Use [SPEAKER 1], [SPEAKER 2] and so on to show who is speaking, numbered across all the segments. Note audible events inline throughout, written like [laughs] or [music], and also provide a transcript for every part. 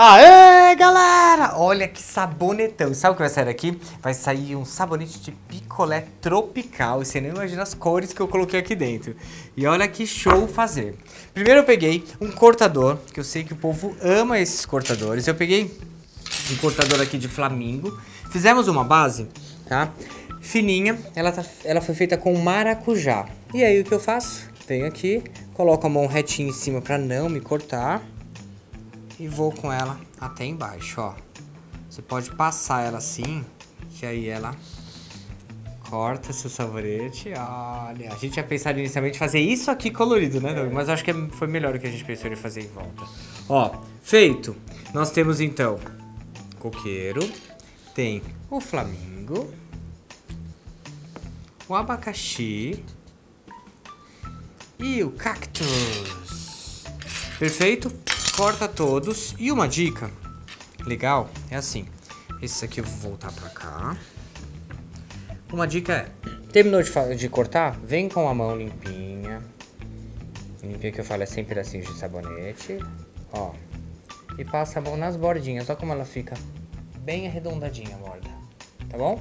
[SPEAKER 1] Aê, galera! Olha que sabonetão. Sabe o que vai sair aqui? Vai sair um sabonete de picolé tropical. Você nem imagina as cores que eu coloquei aqui dentro. E olha que show fazer. Primeiro eu peguei um cortador, que eu sei que o povo ama esses cortadores. Eu peguei um cortador aqui de flamingo. Fizemos uma base, tá? Fininha. Ela, tá, ela foi feita com maracujá. E aí o que eu faço? Venho aqui, coloco a mão retinha em cima para não me cortar e vou com ela até embaixo, ó. Você pode passar ela assim, que aí ela corta seu sabonete. Olha, a gente ia pensar inicialmente fazer isso aqui colorido, né, Doug? Mas acho que foi melhor o que a gente pensou em fazer em volta. Ó, feito. Nós temos então coqueiro, tem o flamingo, o abacaxi e o cactus. Perfeito? Corta todos. E uma dica legal é assim. Esse aqui eu vou voltar pra cá. Uma dica é, terminou de, de cortar? Vem com a mão limpinha. Limpinha que eu falo é sem pedacinhos de sabonete. Ó. E passa a mão nas bordinhas. Olha como ela fica bem arredondadinha a borda. Tá bom?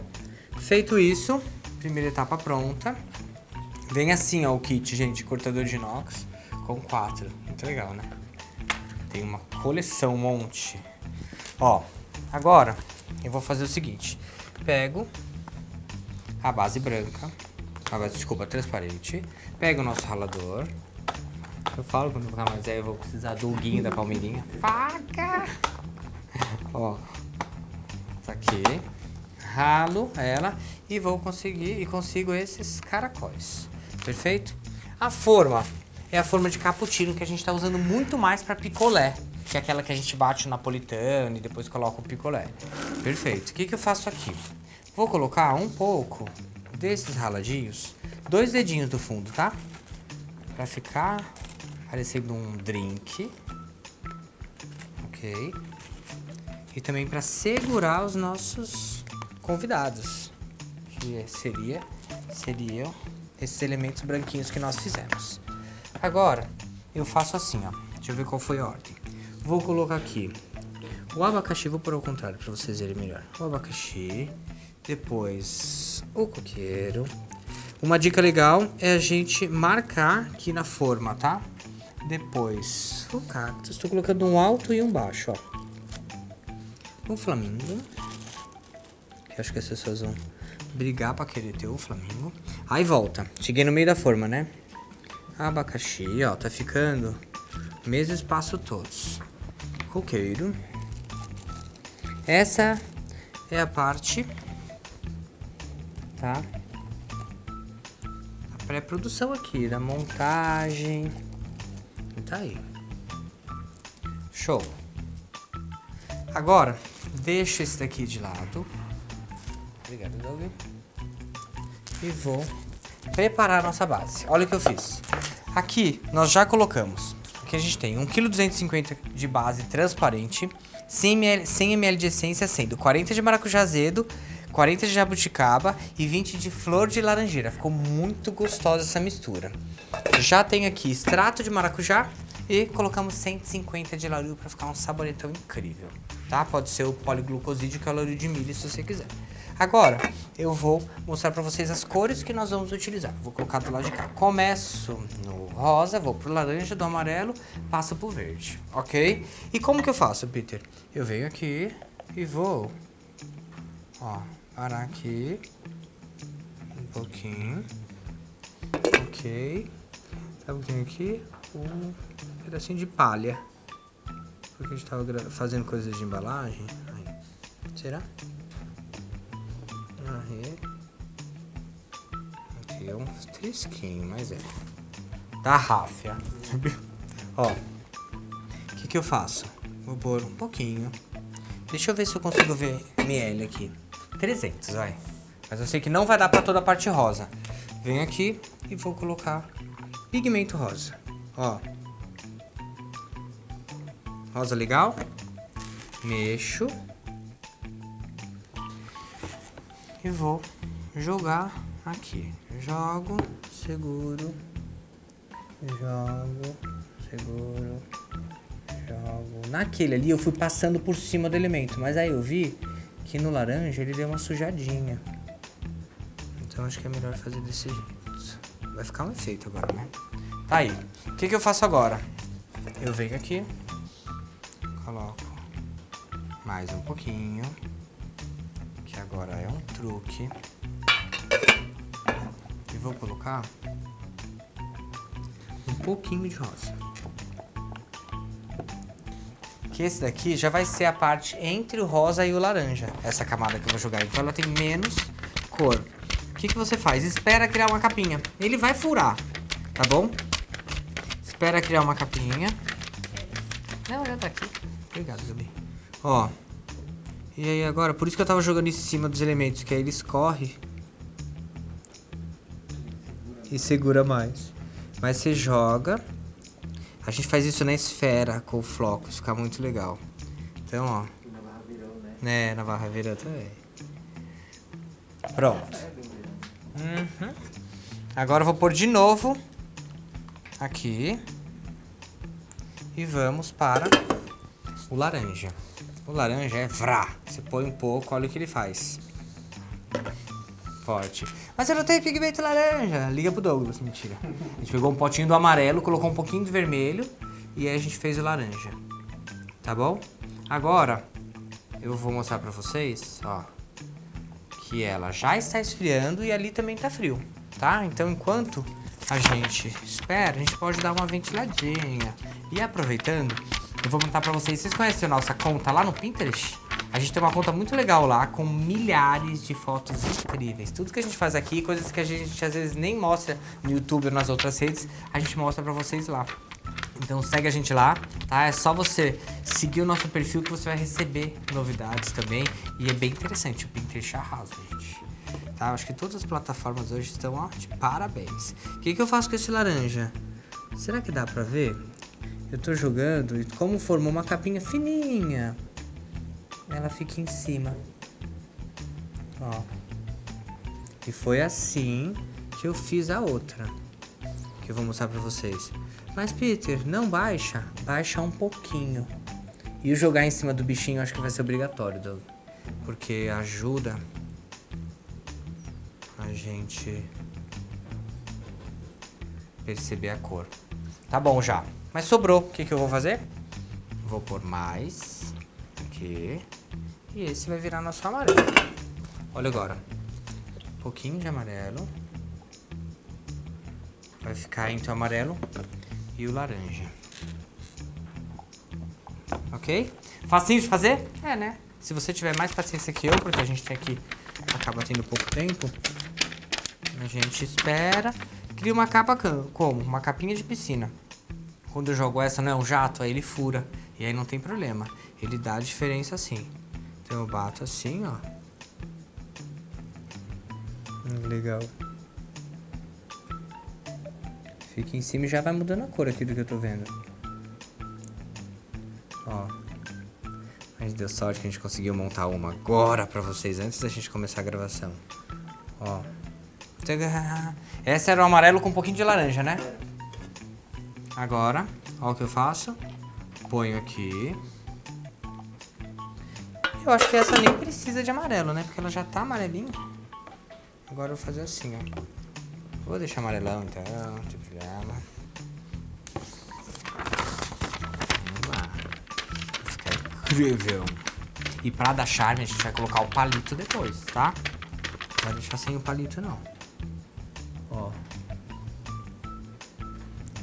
[SPEAKER 1] Feito isso, primeira etapa pronta. Vem assim ó o kit, gente, cortador de inox com quatro. Muito legal, né? Tem uma coleção, um monte. Ó, agora eu vou fazer o seguinte. Pego a base branca, a base, desculpa, transparente. Pego o nosso ralador. Eu falo quando ficar mais velho, eu vou precisar do guinho da palmeirinha. Faca! Ó, tá aqui. Ralo ela e vou conseguir, e consigo esses caracóis. Perfeito? A forma é a forma de cappuccino que a gente está usando muito mais para picolé, que é aquela que a gente bate o napolitano e depois coloca o picolé. Perfeito. O que, que eu faço aqui? Vou colocar um pouco desses raladinhos, dois dedinhos do fundo, tá? Para ficar parecendo um drink. Ok. E também para segurar os nossos convidados, que seria, seriam esses elementos branquinhos que nós fizemos. Agora, eu faço assim, ó. Deixa eu ver qual foi a ordem. Vou colocar aqui o abacaxi, vou pôr ao contrário para vocês verem melhor. O abacaxi, depois o coqueiro. Uma dica legal é a gente marcar aqui na forma, tá? Depois o cactus. Estou colocando um alto e um baixo, ó. O flamingo. Acho que as pessoas vão brigar para querer ter o flamingo. Aí volta. Cheguei no meio da forma, né? Abacaxi, ó, tá ficando mesmo espaço todos. Coqueiro. Essa é a parte, tá? A pré-produção aqui, da montagem. E tá aí. Show. Agora, deixa esse daqui de lado. Obrigado, Doug. E vou preparar nossa base. Olha o que eu fiz. Aqui nós já colocamos. Aqui a gente tem 1,250 kg de base transparente, 100 ml, 100 ml de essência, sendo 40 de maracujá azedo, 40 de jabuticaba e 20 de flor de laranjeira. Ficou muito gostosa essa mistura. Já tem aqui extrato de maracujá e colocamos 150 de laranja para ficar um saboretão incrível, tá? Pode ser o poliglucosídeo que é o laranja de milho se você quiser. Agora, eu vou mostrar para vocês as cores que nós vamos utilizar. Vou colocar do lado de cá. Começo no rosa, vou pro laranja, do amarelo, passo pro verde, ok? E como que eu faço, Peter? Eu venho aqui e vou, ó, parar aqui, um pouquinho, ok? Sabe o que tem aqui? Um pedacinho de palha. Porque a gente tava fazendo coisas de embalagem. Aí. Será? Aí. Aqui é um trisquinho, mas é. Da ráfia. Ó. O que, que eu faço? Vou pôr um pouquinho. Deixa eu ver se eu consigo ver ml aqui. 300, vai. Mas eu sei que não vai dar pra toda a parte rosa. Venho aqui e vou colocar pigmento rosa. Ó. Rosa legal. Mexo. E vou jogar aqui. Jogo, seguro, jogo, seguro, jogo, Naquele ali eu fui passando por cima do elemento, mas aí eu vi que no laranja ele deu uma sujadinha. Então acho que é melhor fazer desse jeito. Vai ficar um efeito agora, né? Tá aí. O que, que eu faço agora? Eu venho aqui, coloco mais um pouquinho, agora é um truque. E vou colocar um pouquinho de rosa. Que esse daqui já vai ser a parte entre o rosa e o laranja, essa camada que eu vou jogar. Então ela tem menos cor. O que, que você faz? Espera criar uma capinha. Ele vai furar, tá bom? Espera criar uma capinha. Não, já tá aqui. Obrigado, Gabi. Ó. E aí agora, por isso que eu tava jogando em cima dos elementos, que aí ele escorre. E segura mais. Mas você joga. A gente faz isso na esfera com o flocos, fica muito legal. Então, ó.
[SPEAKER 2] Na barra virou, né?
[SPEAKER 1] Né, na barra vira também. Pronto. Uhum. Agora eu vou pôr de novo aqui. E vamos para o laranja. O laranja é vrá. Você põe um pouco, olha o que ele faz. Forte. Mas eu não tenho pigmento laranja. Liga pro Douglas, mentira. A gente pegou um potinho do amarelo, colocou um pouquinho de vermelho e aí a gente fez o laranja. Tá bom? Agora, eu vou mostrar pra vocês, ó, que ela já está esfriando e ali também tá frio, tá? Então, enquanto a gente espera, a gente pode dar uma ventiladinha. E aproveitando, eu vou contar pra vocês, vocês conhecem a nossa conta lá no Pinterest? A gente tem uma conta muito legal lá, com milhares de fotos incríveis. Tudo que a gente faz aqui, coisas que a gente às vezes nem mostra no YouTube ou nas outras redes, a gente mostra pra vocês lá. Então segue a gente lá, tá? É só você seguir o nosso perfil que você vai receber novidades também. E é bem interessante, o Pinterest arrasa, gente. Tá? Acho que todas as plataformas hoje estão, ó, de parabéns. O que, que eu faço com esse laranja? Será que dá pra ver? Eu tô jogando e como formou uma capinha fininha, ela fica em cima. Ó. E foi assim que eu fiz a outra. Que eu vou mostrar pra vocês. Mas, Peter, não baixa. Baixa um pouquinho. E o jogar em cima do bichinho acho que vai ser obrigatório, Doug. Porque ajuda a gente perceber a cor. Tá bom já. Mas sobrou. O que, que eu vou fazer? Vou pôr mais aqui. E esse vai virar nosso amarelo. Olha agora. Um pouquinho de amarelo. Vai ficar entre o amarelo e o laranja. Ok? Facinho de fazer? É, né? Se você tiver mais paciência que eu, porque a gente tem aqui, acaba tendo pouco tempo, a gente espera. Cria uma capa como? Uma capinha de piscina. Quando eu jogo essa não é um jato, aí ele fura. E aí não tem problema. Ele dá a diferença assim. Então eu bato assim, ó. Hum, Legal. Fica em cima e já vai mudando a cor aqui do que eu tô vendo. Ó. Mas deu sorte que a gente conseguiu montar uma agora pra vocês, antes da gente começar a gravação. Ó. Essa era o amarelo com um pouquinho de laranja, né? Agora, ó o que eu faço. Ponho aqui. Eu acho que essa nem precisa de amarelo, né? Porque ela já tá amarelinha. Agora eu vou fazer assim, ó. Vou deixar amarelão então, não tem problema. Vamos lá. Vai ficar incrível. E pra dar charme a gente vai colocar o palito depois, tá? Não vai deixar sem o palito não.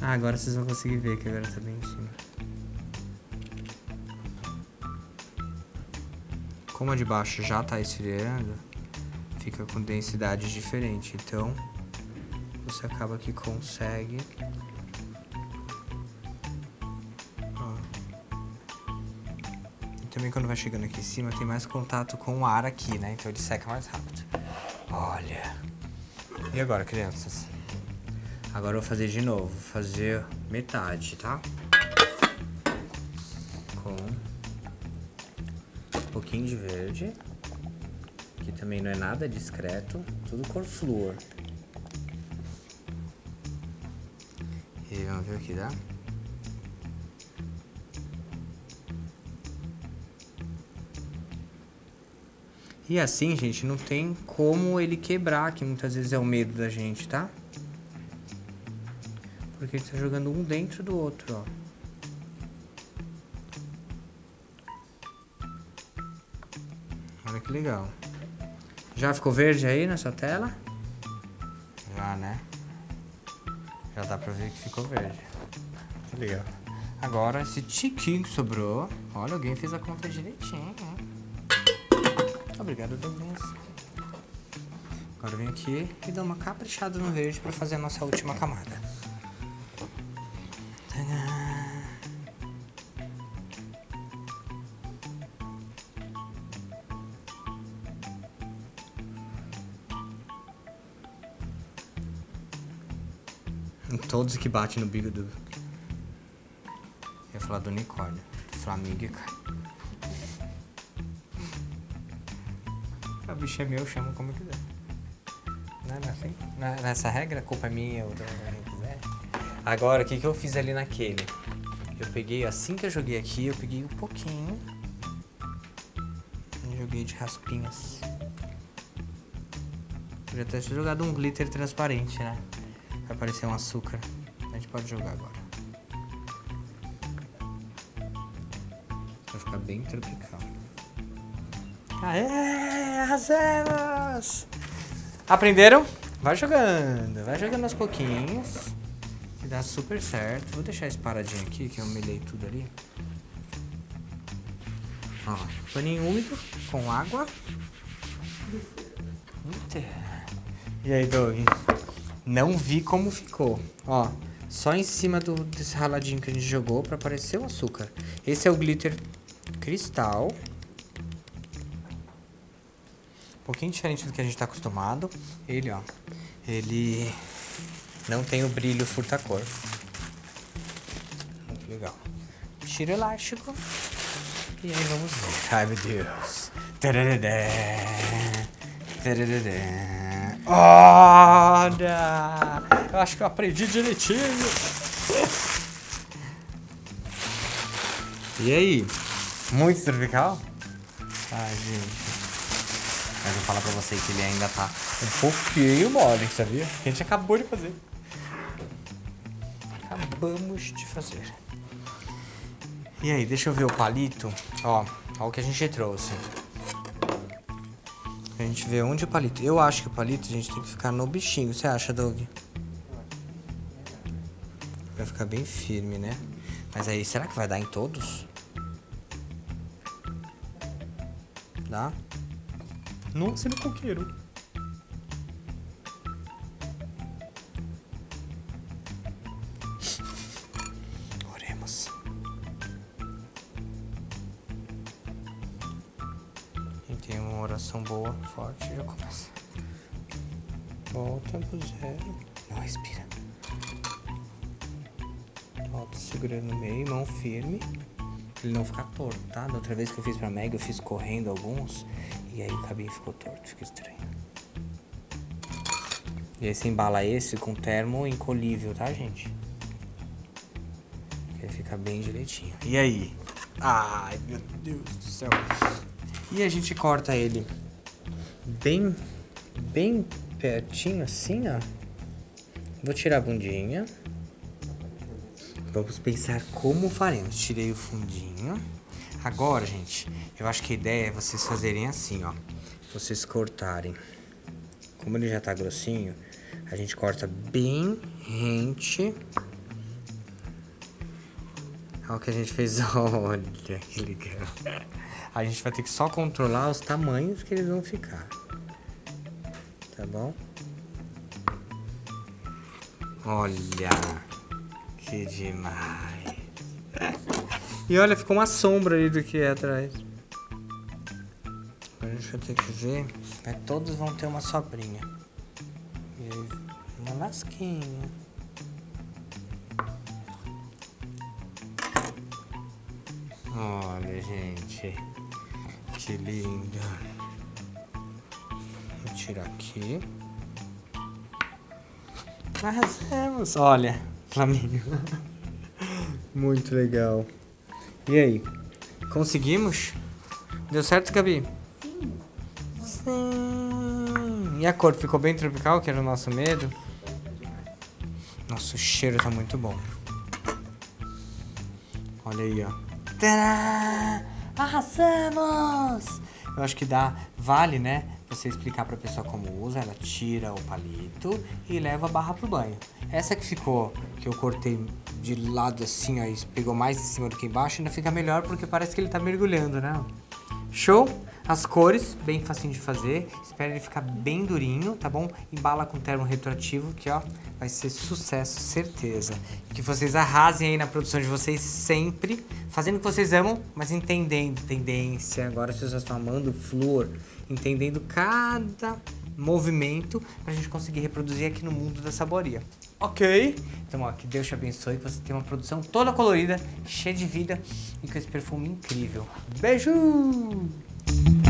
[SPEAKER 1] Ah, agora vocês vão conseguir ver que agora tá bem em cima. Como a de baixo já tá esfriando, fica com densidade diferente. Então, você acaba que consegue. Também quando vai chegando aqui em cima, tem mais contato com o ar aqui, né? Então ele seca mais rápido. Olha. E agora, crianças? Agora eu vou fazer de novo, vou fazer metade, tá? Com um pouquinho de verde, que também não é nada discreto, tudo cor flor. E vamos ver o que dá. E assim, gente, não tem como ele quebrar, que muitas vezes é o medo da gente, tá? Porque ele tá jogando um dentro do outro, ó. Olha que legal. Já ficou verde aí na sua tela? Já, né? Já dá pra ver que ficou verde. Que legal. Agora, esse tiquinho que sobrou. Olha, alguém fez a conta direitinho. Né? Obrigado, Douglas. Agora eu venho aqui e dou uma caprichada no verde pra fazer a nossa última camada. Todos que batem no bico do. Eu ia falar do unicórnio. Do Flamengo, cara. A bicha é meu, eu chamo como quiser. Não é assim? Não nessa regra, a culpa é minha da quem quiser. Agora, o que, que eu fiz ali naquele? Eu peguei, assim que eu joguei aqui, eu peguei um pouquinho. E joguei de raspinhas. Podia ter jogado um glitter transparente, né? Vai parecer um açúcar. A gente pode jogar agora. Vai ficar bem tropical. Aê, arrasamos! Aprenderam? Vai jogando, vai jogando aos pouquinhos. Que dá super certo. Vou deixar esse paradinho aqui, que eu melei tudo ali. Ó, paninho úmido com água. E aí, Doug? Não vi como ficou. Ó, só em cima do, desse raladinho que a gente jogou pra aparecer o açúcar. Esse é o glitter cristal. Um pouquinho diferente do que a gente tá acostumado. Ele, ó, ele não tem o brilho furta-cor. Legal. Tira elástico. E aí vamos ver. Ai, meu Deus. Tarará. Olha! Eu acho que eu aprendi direitinho. E aí? Muito tropical? Ai, gente. Mas eu vou falar pra você que ele ainda tá um pouquinho mole, sabia? A gente acabou de fazer. Acabamos de fazer. E aí, deixa eu ver o palito. Ó, ó o que a gente trouxe. A gente vê onde o palito. Eu acho que o palito a gente tem que ficar no bichinho. Você acha, Doug? Vai ficar bem firme, né? Mas aí, será que vai dar em todos? Dá? Nossa, ele coqueiro. Oração boa, forte, já começa. Volta pro zero. Não respira. Volta segurando no meio, mão firme. Ele não ficar torto, tá? Da outra vez que eu fiz pra Meg, eu fiz correndo alguns. E aí o cabinho ficou torto, fica estranho. E aí você embala esse com termo encolhível, tá, gente? Aí fica bem direitinho. E aí? Ai, meu Deus do céu. E a gente corta ele bem, bem pertinho assim, ó. Vou tirar a bundinha. Vamos pensar como faremos. Tirei o fundinho. Agora, gente, eu acho que a ideia é vocês fazerem assim, ó. Vocês cortarem. Como ele já tá grossinho, a gente corta bem rente. Olha o que a gente fez. [laughs] Olha que legal. A gente vai ter que só controlar os tamanhos que eles vão ficar. Tá bom? Olha. Que demais. [laughs] E olha, ficou uma sombra ali do que é atrás. A gente vai ter que ver. É, todos vão ter uma sobrinha. E aí, uma lasquinha. Olha, gente. Que linda. Vou tirar aqui. Arrasamos. Olha, Flamengo. [laughs] Muito legal. E aí? Conseguimos? Deu certo, Gabi?
[SPEAKER 2] Sim.
[SPEAKER 1] Sim. E a cor ficou bem tropical, que era o nosso medo? Nossa, o cheiro tá muito bom. Olha aí, ó. Tadá! Arrasamos! Eu acho que dá, vale, né? Você explicar pra pessoa como usa, ela tira o palito e leva a barra pro banho. Essa que ficou, que eu cortei de lado assim, e pegou mais em cima do que embaixo, ainda fica melhor porque parece que ele tá mergulhando, né? Show? As cores, bem facinho de fazer. Espera ele ficar bem durinho, tá bom? Embala com termo retroativo, que ó, vai ser sucesso, certeza. Que vocês arrasem aí na produção de vocês sempre, fazendo o que vocês amam, mas entendendo tendência. Agora vocês já estão amando o flúor, entendendo cada movimento pra gente conseguir reproduzir aqui no mundo da saboria. Ok? Então, ó, que Deus te abençoe, que você tenha uma produção toda colorida, cheia de vida e com esse perfume incrível. Beijo! Thank you.